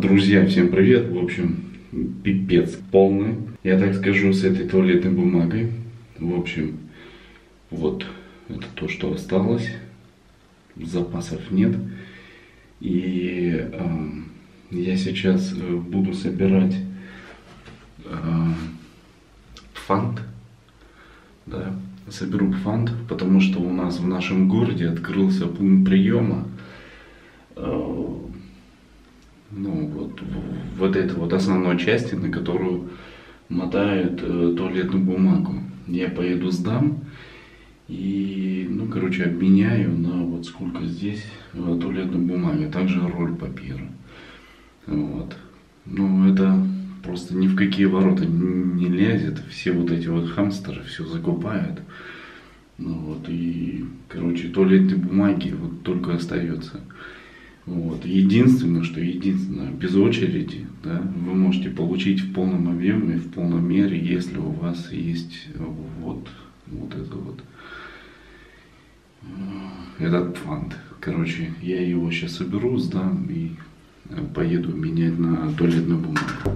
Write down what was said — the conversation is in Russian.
Друзья, всем привет. В общем, пипец полный. Я так скажу, с этой туалетной бумагой. В общем, вот это то, что осталось. Запасов нет. И э, я сейчас э, буду собирать э, фант. Да, соберу фант, потому что у нас в нашем городе открылся пункт приема. Ну, вот, вот этой вот основной части, на которую мотают э, туалетную бумагу. Я поеду сдам и, ну, короче, обменяю на вот сколько здесь э, туалетной бумаги, также роль папира. Вот. Ну, это просто ни в какие ворота не лезет. Все вот эти вот хамстеры все закупают. Ну вот, и, короче, туалетной бумаги вот только остается. Вот. Единственное, что единственное, без очереди, да, вы можете получить в полном объеме, в полном мере, если у вас есть вот, вот это вот, э, этот фонд. Короче, я его сейчас соберу, сдам и поеду менять на туалетную бумагу.